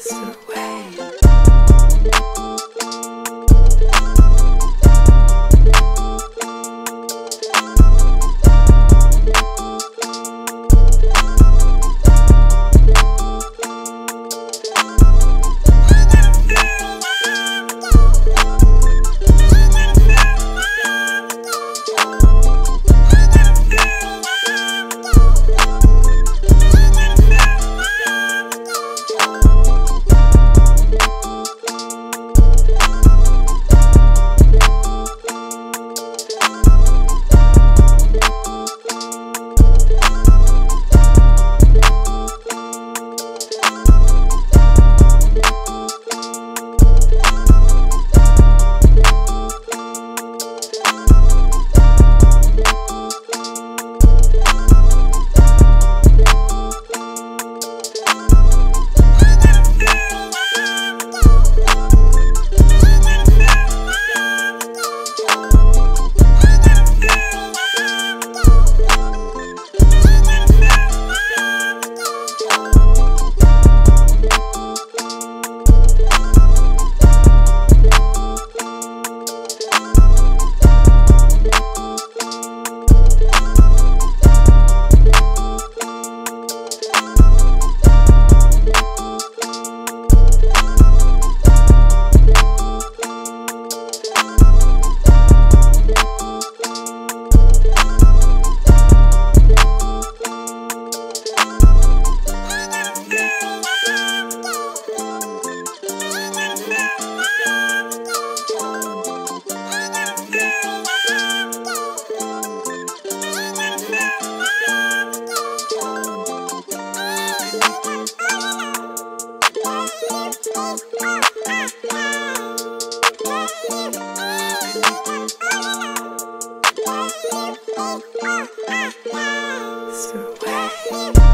So Survey.